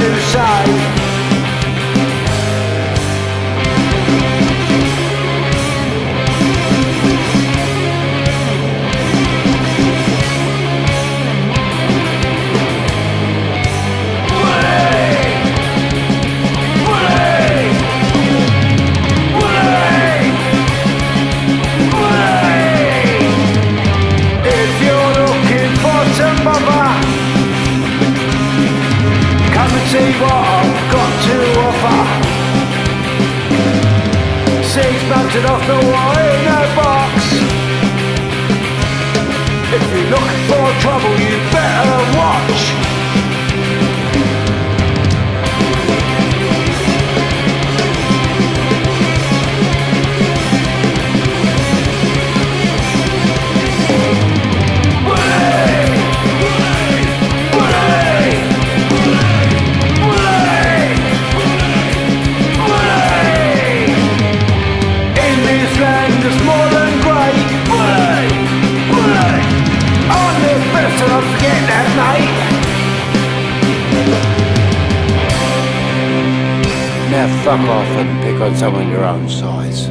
too shy see what I've got to offer. Six mounted off the wall in a box Now fuck off and pick on someone your own size.